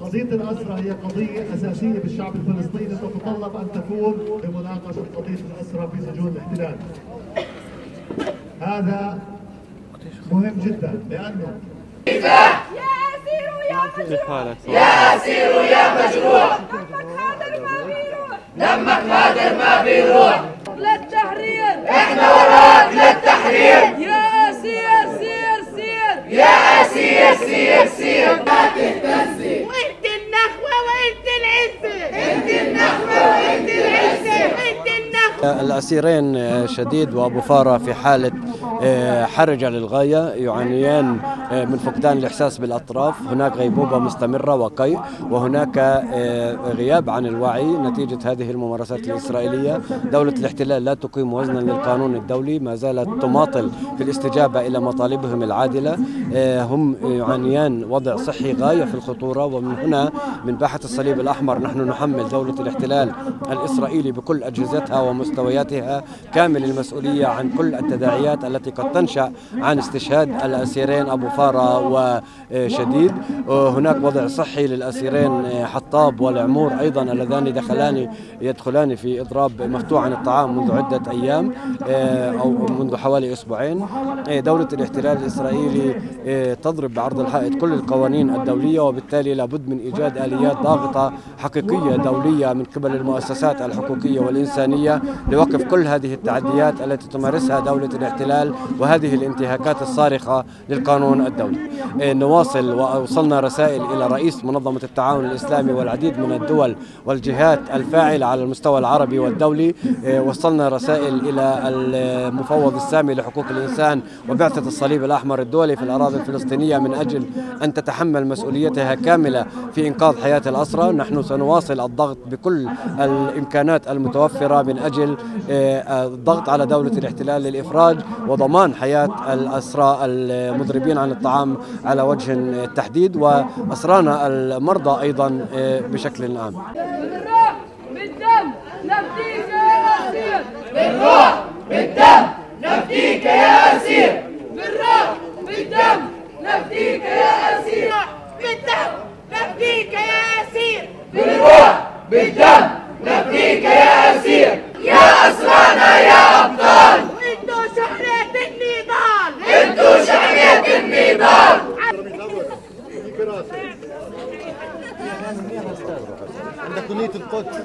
قضية الأسرى هي قضية أساسية بالشعب الفلسطيني تتطلب أن تكون بمناقشة قضية الأسرى في سجون الاحتلال هذا مهم جدا لأنه يا أسير يا مجروح يا أسير يا مجروح دمك هادر ما بيروح للتحرير إحنا وراك للتحرير يا أسير سير سير يا أسير سير سير الأسيرين شديد وأبو فارة في حالة حرجة للغاية يعانيان آه، من فقدان الإحساس بالأطراف. هناك غيبوبة مستمرة وقيء وهناك آه، غياب عن الوعي نتيجة هذه الممارسات الإسرائيلية. دولة الاحتلال لا تقيم وزنا للقانون الدولي ما زالت تماطل في الاستجابة إلى مطالبهم العادلة. آه، هم يعانيان وضع صحي غاية في الخطورة. ومن هنا من باحة الصليب الأحمر نحن نحمل دولة الاحتلال الإسرائيلي بكل أجهزتها ومستوياتها كامل المسؤولية عن كل التداعيات التي قد تنشأ عن استشهاد الأسيرين أبو فارة وشديد. هناك وضع صحي للأسيرين حطاب والعمور أيضا اللذان دخلان يدخلان في إضراب مفتوح عن الطعام منذ عدة أيام أو منذ حوالي أسبوعين. دولة الاحتلال الإسرائيلي تضرب بعرض الحائط كل القوانين الدولية وبالتالي لابد من إيجاد آليات ضاغطة حقيقية دولية من قبل المؤسسات الحقوقية والإنسانية لوقف كل هذه التعديات التي تمارسها دولة الاحتلال وهذه الانتهاكات الصارخة للقانون الدولي. نواصل وأوصلنا رسائل إلى رئيس منظمة التعاون الإسلامي والعديد من الدول والجهات الفاعلة على المستوى العربي والدولي. وصلنا رسائل إلى المفوض السامي لحقوق الإنسان وبعثة الصليب الأحمر الدولي في الأراضي الفلسطينية من أجل أن تتحمل مسؤوليتها كاملة في إنقاذ حياة الأسرى نحن سنواصل الضغط بكل الإمكانات المتوفرة من أجل الضغط على دولة الاحتلال للإفراج وضمان حياة الأسرى المضربين عن الطعام على وجه التحديد وأسرانا المرضى أيضا بشكل عام. بالروح بالدم نفديك يا أسير. بالروح بالدم نفديك يا أسير. بالروح بالدم نفديك يا أسير. بالدم نفديك يا أسير. بالروح بالدم عندك كلية القدس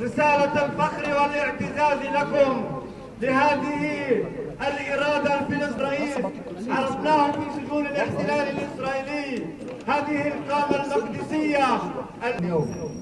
رسالة الفخر والاعتزاز لكم لهذه الإرادة الفلسطينية. عرفناهم في سجون الاحتلال الإسرائيلي. هذه القامة المقدسية. اليوم